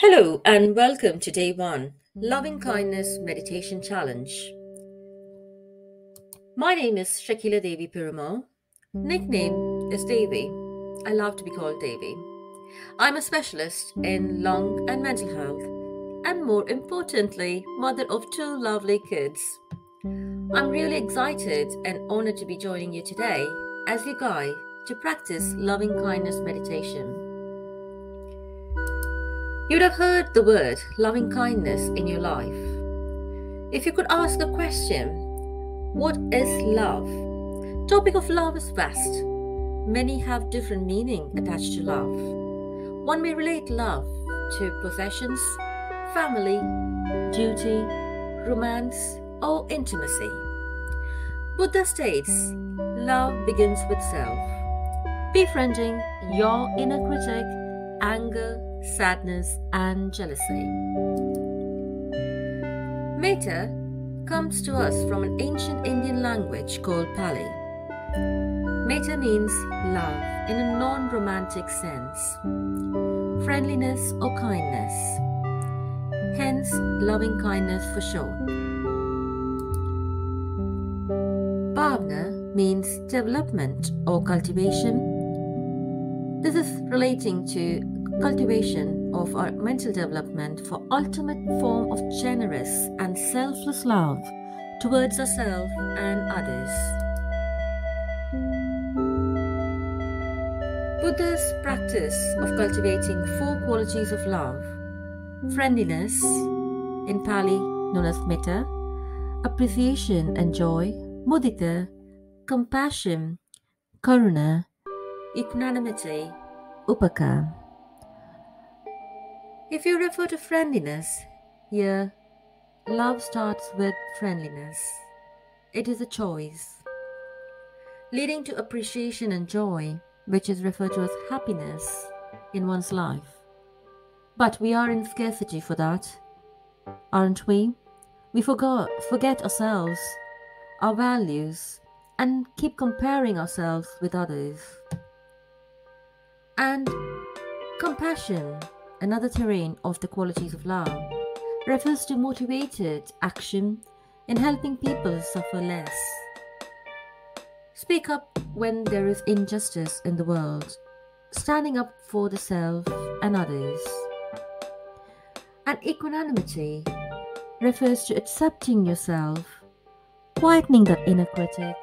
Hello and welcome to day one Loving mm-hmm. Kindness Meditation Challenge. My name is Shakila Devi Perumal. Nickname is Devi. I love to be called Devi. I'm a specialist in lung and mental health, and more importantly, mother of two lovely kids. I'm really excited and honored to be joining you today as your guide to practice loving kindness meditation. You'd have heard the word loving kindness in your life. If you could ask a question, what is love? Topic of love is vast. Many have different meaning attached to love. One may relate love to possessions, family, duty, romance, or intimacy. Buddha states, love begins with self. Befriending your inner critic, anger, sadness, and jealousy. Metta comes to us from an ancient Indian language called Pali. Metta means love in a non romantic sense, friendliness or kindness, hence, loving kindness for short. Bhavna means development or cultivation. This is relating to cultivation of our mental development for ultimate form of generous and selfless love towards ourselves and others. Buddha's practice of cultivating four qualities of love friendliness, in Pali known as metta, appreciation and joy, mudita, compassion, karuna, equanimity, upekkha. If you refer to friendliness, here, love starts with friendliness. It is a choice, leading to appreciation and joy, which is referred to as happiness in one's life. But we are in scarcity for that, aren't we? We forgot, forget ourselves, our values, and keep comparing ourselves with others. And compassion another terrain of the qualities of love, refers to motivated action in helping people suffer less. Speak up when there is injustice in the world, standing up for the self and others. And equanimity refers to accepting yourself, quietening that inner critic,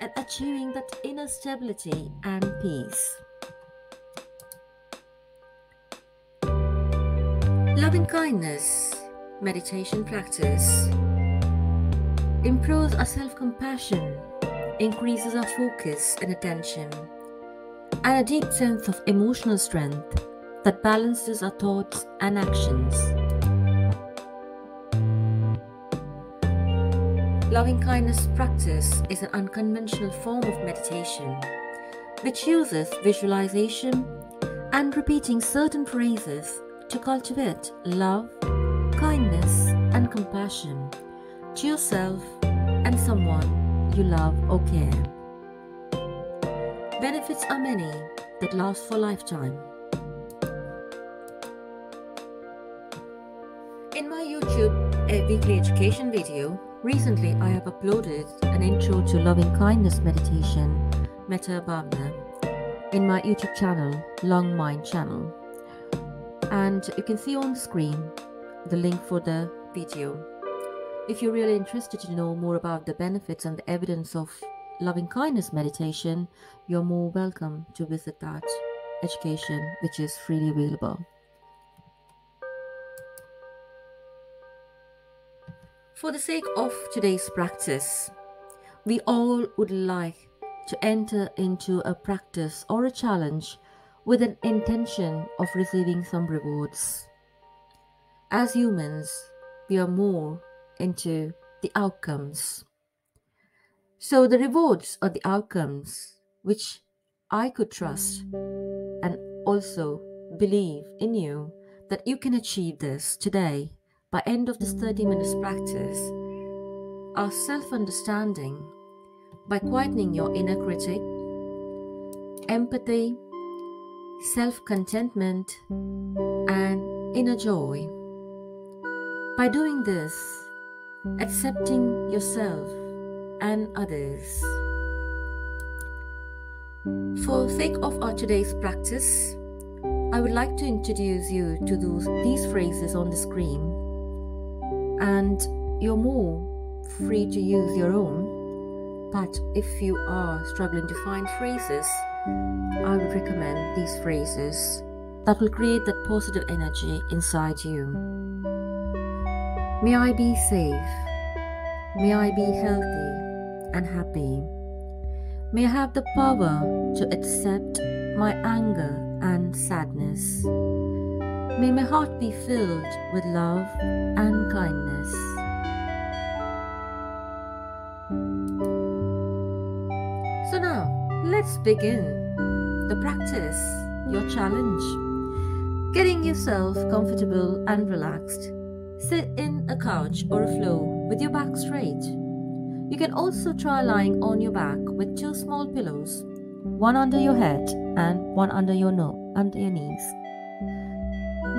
and achieving that inner stability and peace. Loving kindness, meditation practice, improves our self compassion, increases our focus and attention, and a deep sense of emotional strength that balances our thoughts and actions. Loving kindness practice is an unconventional form of meditation which uses visualization and repeating certain phrases to cultivate love, kindness, and compassion to yourself and someone you love or care. Benefits are many that last for a lifetime. In my YouTube a weekly education video, recently I have uploaded an intro to loving kindness meditation, Metta Bhavna, in my YouTube channel, Long Mind channel and you can see on screen the link for the video. If you're really interested to know more about the benefits and the evidence of loving kindness meditation, you're more welcome to visit that education, which is freely available. For the sake of today's practice, we all would like to enter into a practice or a challenge with an intention of receiving some rewards. As humans, we are more into the outcomes. So, the rewards are the outcomes which I could trust and also believe in you that you can achieve this today by end of this 30 minutes practice our self-understanding by quietening your inner critic empathy self contentment, and inner joy. By doing this, accepting yourself and others. For sake of our today's practice, I would like to introduce you to those, these phrases on the screen, and you're more free to use your own. But if you are struggling to find phrases, I would recommend these phrases that will create that positive energy inside you. May I be safe. May I be healthy and happy. May I have the power to accept my anger and sadness. May my heart be filled with love and kindness. Let's begin the practice, your challenge. Getting yourself comfortable and relaxed. Sit in a couch or a floor with your back straight. You can also try lying on your back with two small pillows, one under your head and one under your no under your knees.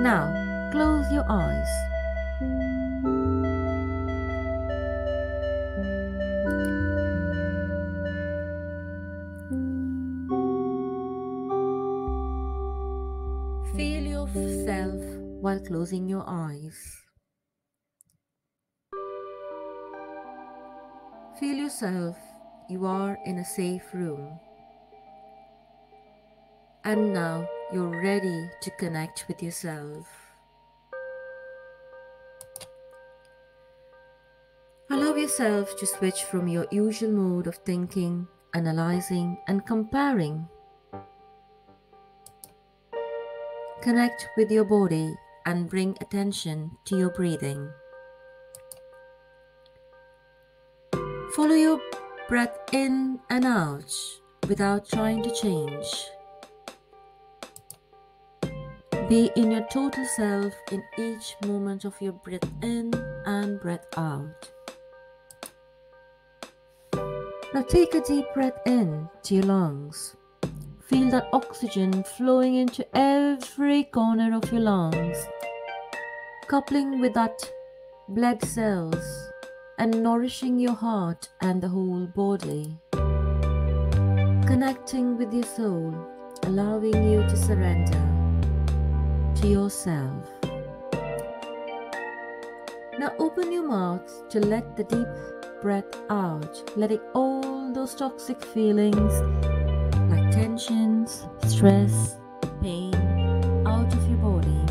Now, close your eyes. Yourself while closing your eyes. Feel yourself, you are in a safe room. And now you're ready to connect with yourself. Allow yourself to switch from your usual mode of thinking, analyzing, and comparing. Connect with your body and bring attention to your breathing. Follow your breath in and out without trying to change. Be in your total self in each moment of your breath in and breath out. Now take a deep breath in to your lungs. Feel that oxygen flowing into every corner of your lungs, coupling with that blood cells and nourishing your heart and the whole body. Connecting with your soul, allowing you to surrender to yourself. Now open your mouth to let the deep breath out, letting all those toxic feelings tensions, stress, pain out of your body.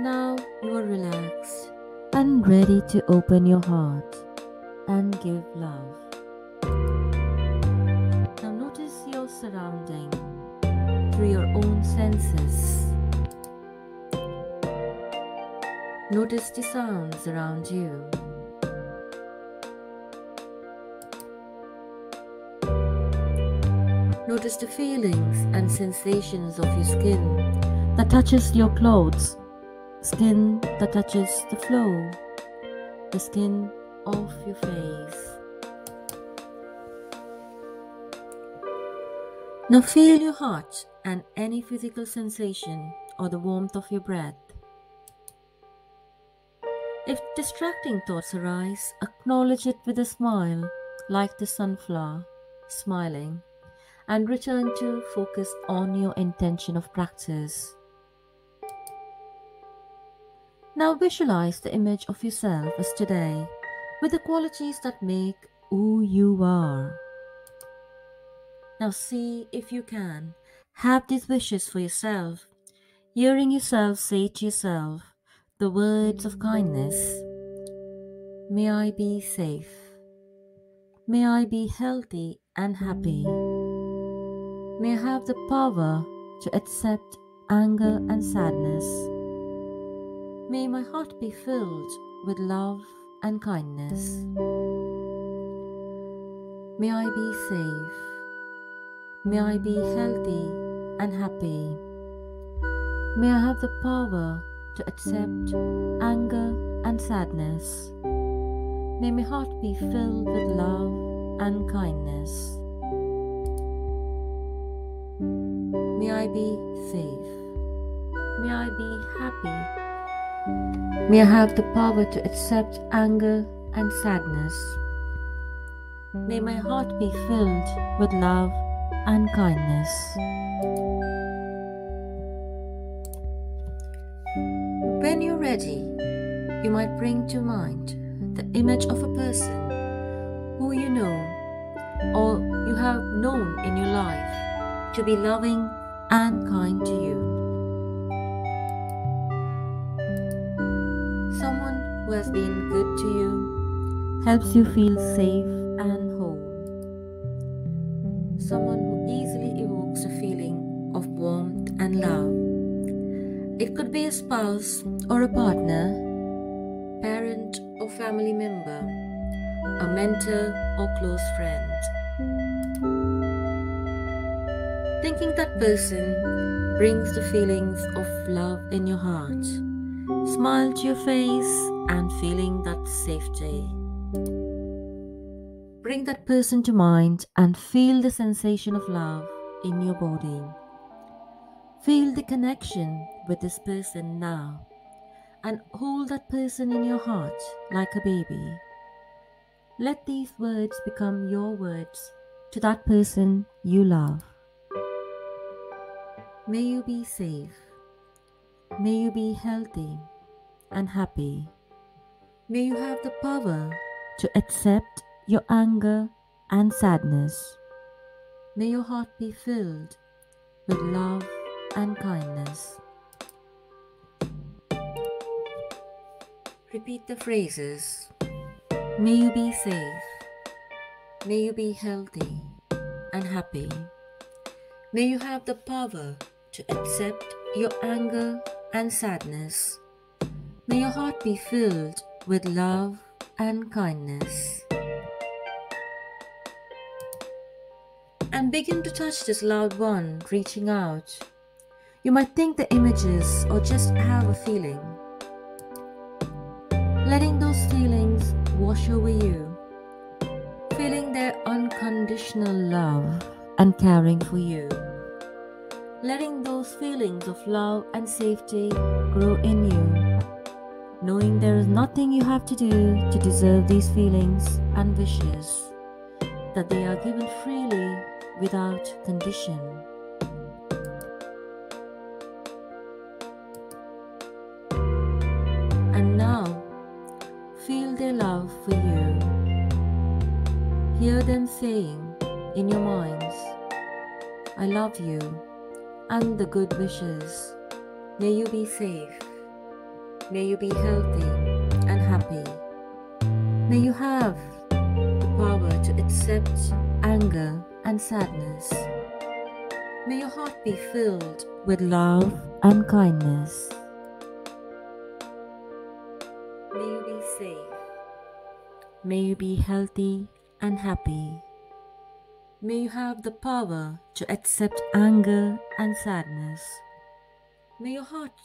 Now you are relaxed and ready to open your heart and give love. Now notice your surrounding through your own senses. Notice the sounds around you. Notice the feelings and sensations of your skin that touches your clothes skin that touches the floor, the skin of your face. Now feel your heart and any physical sensation or the warmth of your breath. If distracting thoughts arise, acknowledge it with a smile, like the sunflower, smiling, and return to focus on your intention of practice. Now visualize the image of yourself as today with the qualities that make who you are. Now see if you can have these wishes for yourself, hearing yourself say to yourself the words of kindness. May I be safe. May I be healthy and happy. May I have the power to accept anger and sadness. May my heart be filled with love and kindness. May I be safe. May I be healthy and happy. May I have the power to accept anger and sadness. May my heart be filled with love and kindness. May I be safe. May I be happy. May I have the power to accept anger and sadness. May my heart be filled with love and kindness. When you're ready, you might bring to mind the image of a person who you know or you have known in your life to be loving and kind to you. Someone who has been good to you, helps you feel safe and whole. Someone who easily evokes a feeling of warmth and love. It could be a spouse or a partner, parent or family member, a mentor or close friend. Thinking that person brings the feelings of love in your heart, smile to your face, and feeling that safety. Bring that person to mind and feel the sensation of love in your body. Feel the connection with this person now and hold that person in your heart like a baby. Let these words become your words to that person you love. May you be safe. May you be healthy and happy. May you have the power to accept your anger and sadness. May your heart be filled with love and kindness. Repeat the phrases. May you be safe. May you be healthy and happy. May you have the power to accept your anger and sadness. May your heart be filled with love and kindness. And begin to touch this loved one reaching out. You might think the images or just have a feeling. Letting those feelings wash over you. Feeling their unconditional love and caring for you. Letting those feelings of love and safety grow in you. Knowing there is nothing you have to do to deserve these feelings and wishes. That they are given freely without condition. And now, feel their love for you. Hear them saying in your minds, I love you, and the good wishes. May you be safe. May you be healthy and happy. May you have the power to accept anger and sadness. May your heart be filled with love and kindness. May you be safe. May you be healthy and happy. May you have the power to accept anger and sadness. May your heart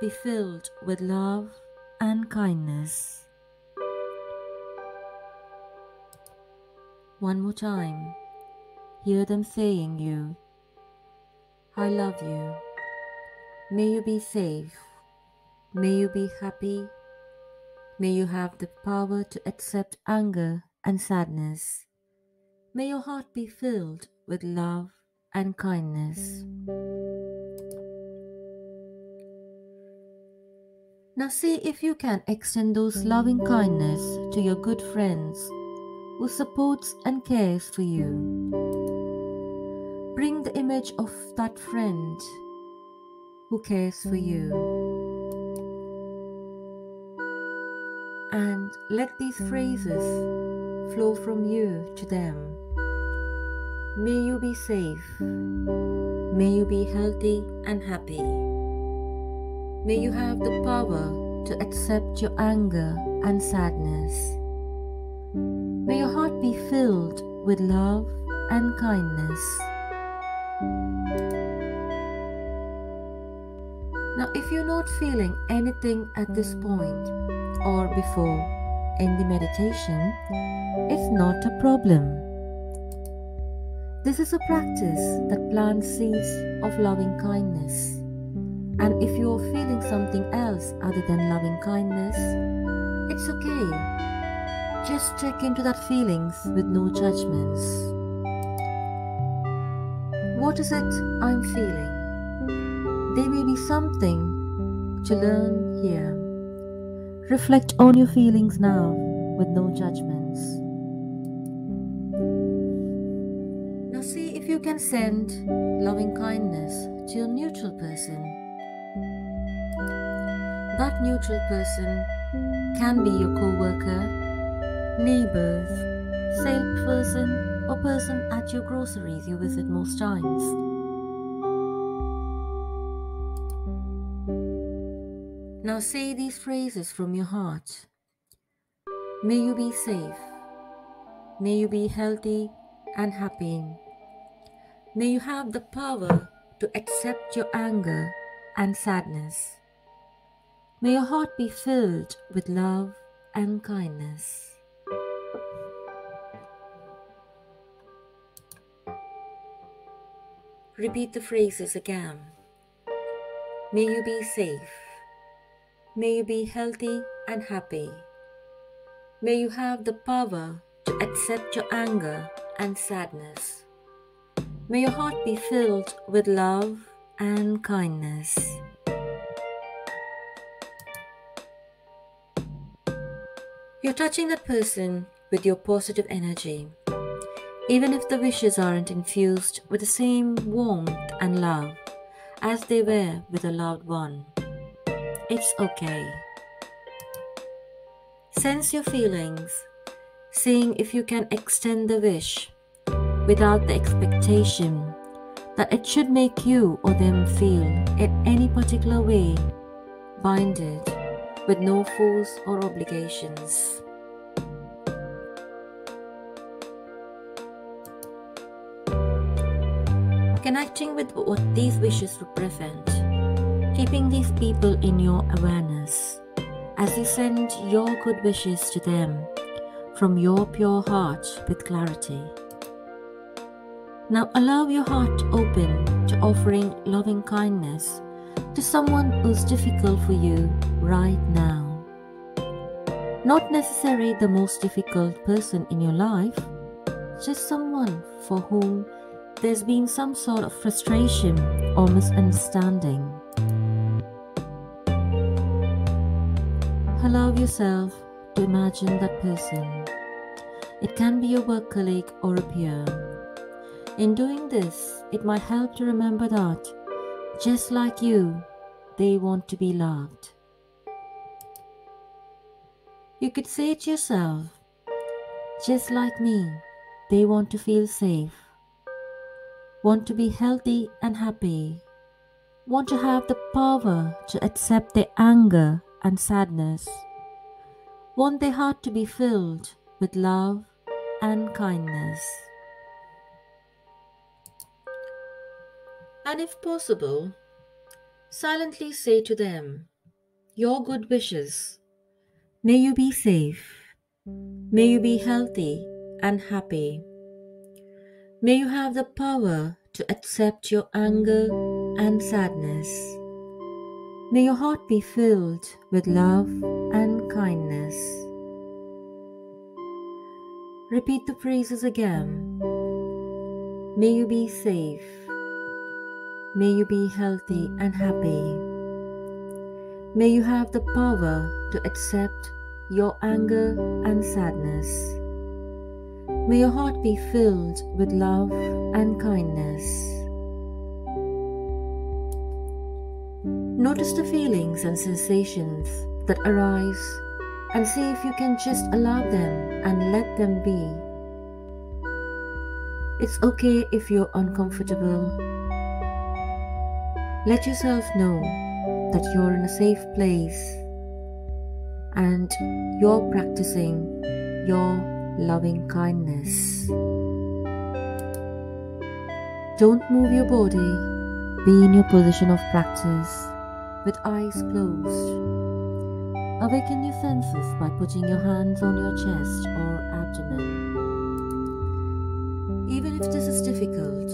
be filled with love and kindness. One more time. Hear them saying you, I love you. May you be safe. May you be happy. May you have the power to accept anger and sadness. May your heart be filled with love and kindness. Now see if you can extend those loving kindness to your good friends who supports and cares for you. Bring the image of that friend who cares for you. And let these phrases flow from you to them. May you be safe. May you be healthy and happy. May you have the power to accept your anger and sadness. May your heart be filled with love and kindness. Now, if you're not feeling anything at this point or before in the meditation, it's not a problem. This is a practice that plants seeds of loving kindness. And if you are feeling something else other than loving kindness, it's okay. Just check into that feelings with no judgments. What is it I'm feeling? There may be something to learn here. Reflect on your feelings now with no judgments. Now, see if you can send loving kindness to your neutral person. That neutral person can be your co worker, neighbors, salesperson, or person at your groceries you visit most times. Say these phrases from your heart. May you be safe. May you be healthy and happy. May you have the power to accept your anger and sadness. May your heart be filled with love and kindness. Repeat the phrases again. May you be safe. May you be healthy and happy. May you have the power to accept your anger and sadness. May your heart be filled with love and kindness. You're touching that person with your positive energy. Even if the wishes aren't infused with the same warmth and love as they were with a loved one, it's okay. Sense your feelings, seeing if you can extend the wish without the expectation that it should make you or them feel in any particular way binded with no force or obligations. Connecting with what these wishes represent, keeping these people in your awareness as you send your good wishes to them from your pure heart with clarity. Now allow your heart to open to offering loving kindness to someone who's difficult for you right now. Not necessarily the most difficult person in your life, just someone for whom there's been some sort of frustration or misunderstanding. Allow yourself to imagine that person. It can be a work colleague or a peer. In doing this, it might help to remember that, just like you, they want to be loved. You could say it yourself, just like me, they want to feel safe, want to be healthy and happy, want to have the power to accept their anger and sadness, want their heart to be filled with love and kindness. And if possible, silently say to them your good wishes. May you be safe. May you be healthy and happy. May you have the power to accept your anger and sadness. May your heart be filled with love and kindness. Repeat the phrases again. May you be safe. May you be healthy and happy. May you have the power to accept your anger and sadness. May your heart be filled with love and kindness. Notice the feelings and sensations that arise and see if you can just allow them and let them be. It's okay if you're uncomfortable. Let yourself know that you're in a safe place and you're practicing your loving kindness. Don't move your body, be in your position of practice with eyes closed. Awaken your senses by putting your hands on your chest or abdomen. Even if this is difficult,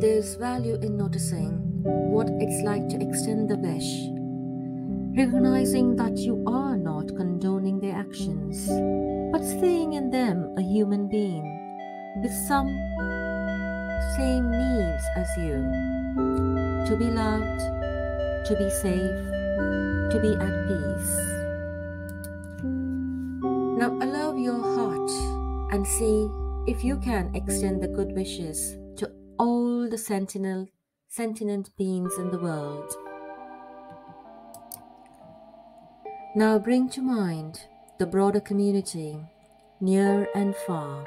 there's value in noticing what it's like to extend the wish, recognizing that you are not condoning their actions, but seeing in them a human being with some same needs as you to be loved, to be safe, to be at peace. Now allow your heart and see if you can extend the good wishes to all the sentinel, sentient beings in the world. Now bring to mind the broader community, near and far.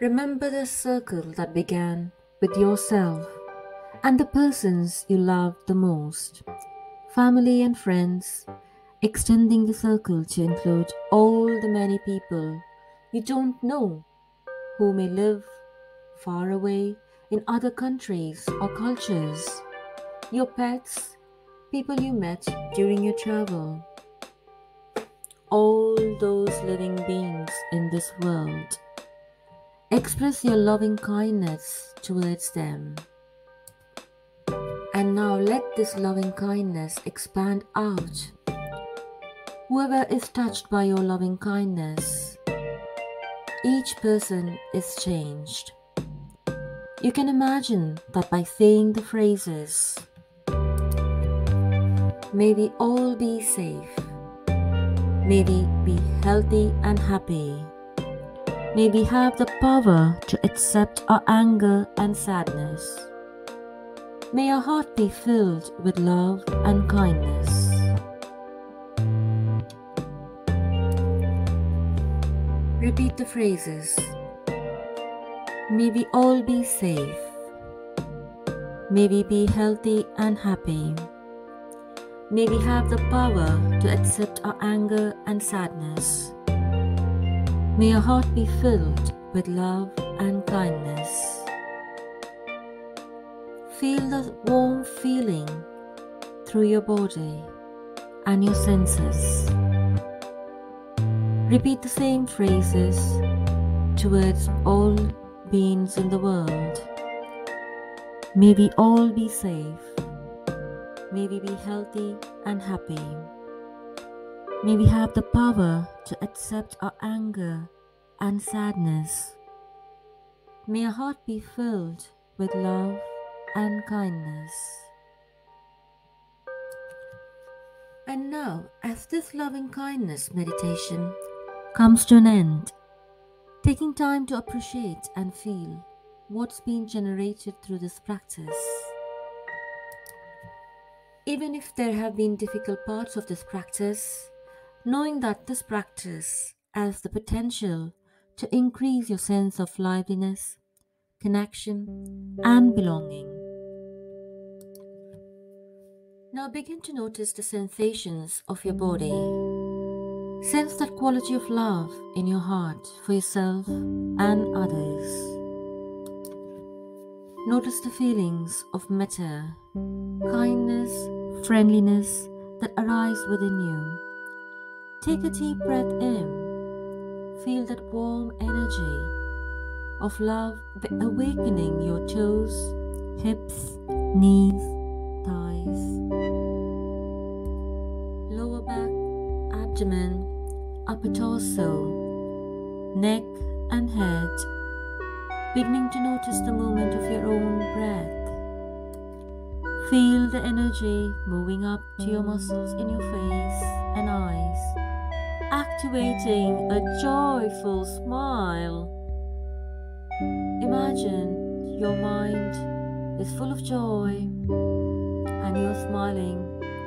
Remember the circle that began with yourself and the persons you love the most, family and friends, extending the circle to include all the many people you don't know who may live far away in other countries or cultures, your pets, people you met during your travel, all those living beings in this world. Express your loving kindness towards them. And now let this loving kindness expand out. Whoever is touched by your loving kindness, each person is changed. You can imagine that by saying the phrases, May we all be safe, may we be healthy and happy. May we have the power to accept our anger and sadness. May our heart be filled with love and kindness. Repeat the phrases. May we all be safe. May we be healthy and happy. May we have the power to accept our anger and sadness. May your heart be filled with love and kindness. Feel the warm feeling through your body and your senses. Repeat the same phrases towards all beings in the world. May we all be safe. May we be healthy and happy. May we have the power to accept our anger and sadness. May our heart be filled with love and kindness. And now, as this loving kindness meditation comes to an end, taking time to appreciate and feel what's been generated through this practice. Even if there have been difficult parts of this practice, knowing that this practice has the potential to increase your sense of liveliness, connection, and belonging. Now begin to notice the sensations of your body. Sense that quality of love in your heart for yourself and others. Notice the feelings of metta, kindness, friendliness that arise within you Take a deep breath in. Feel that warm energy of love awakening your toes, hips, knees, thighs, lower back, abdomen, upper torso, neck, and head. Beginning to notice the movement of your own breath. Feel the energy moving up to your muscles in your face and eyes activating a joyful smile. Imagine your mind is full of joy and you're smiling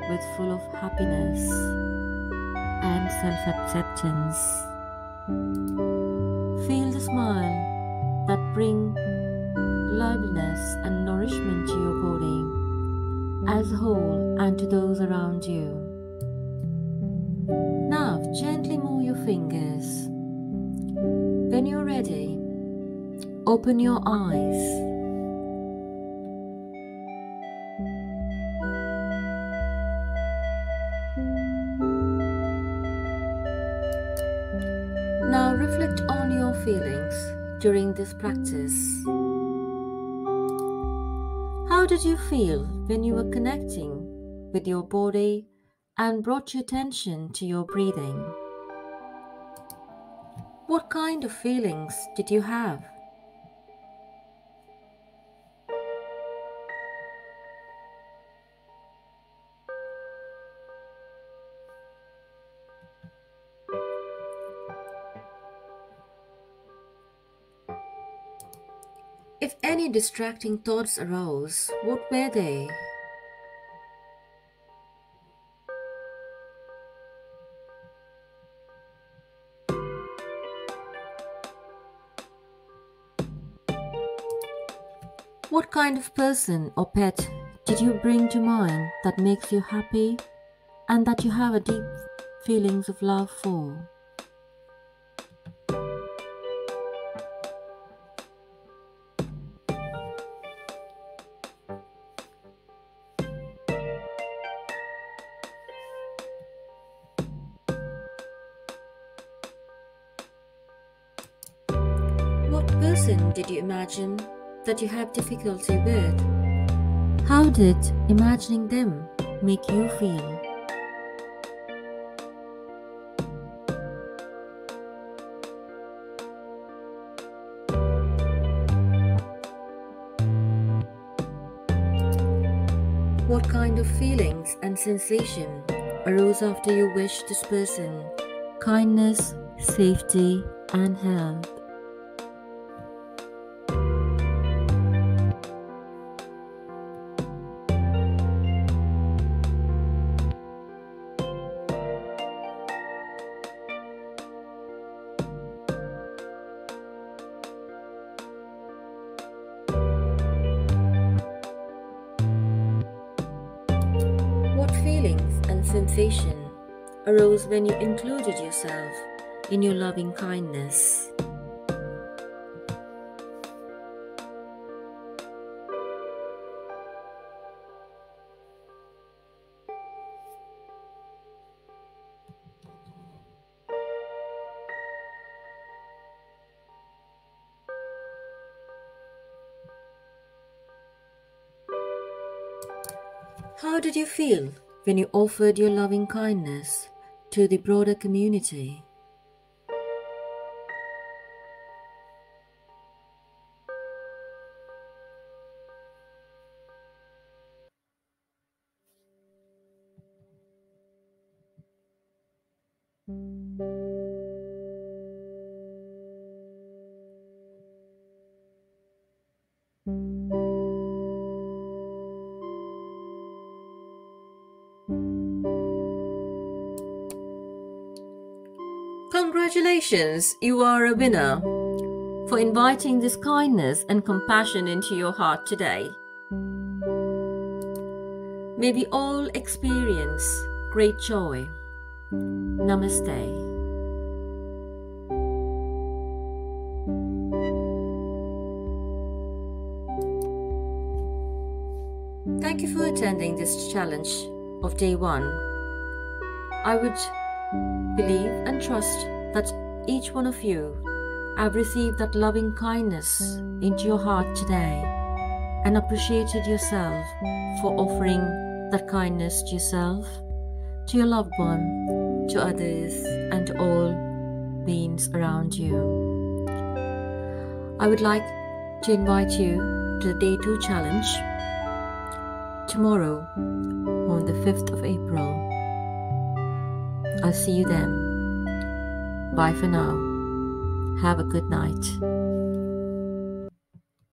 with full of happiness and self-acceptance. Feel the smile that bring liveliness and nourishment to your body as a whole and to those around you. Fingers. When you're ready, open your eyes. Now reflect on your feelings during this practice? How did you feel when you were connecting with your body and brought your attention to your breathing? What kind of feelings did you have? If any distracting thoughts arose, what were they? What kind of person or pet did you bring to mind that makes you happy and that you have a deep feelings of love for? What person did you imagine that you have difficulty with? How did imagining them make you feel? What kind of feelings and sensation arose after you wished this person kindness, safety, and health? Yourself in your loving kindness? How did you feel when you offered your loving kindness to the broader community? You are a winner for inviting this kindness and compassion into your heart today. May we all experience great joy. Namaste. Thank you for attending this challenge of day one. I would believe and trust that each one of you have received that loving kindness into your heart today and appreciated yourself for offering that kindness to yourself, to your loved one, to others, and to all beings around you. I would like to invite you to the Day 2 challenge tomorrow on the 5th of April. I'll see you then. Bye for now. Have a good night.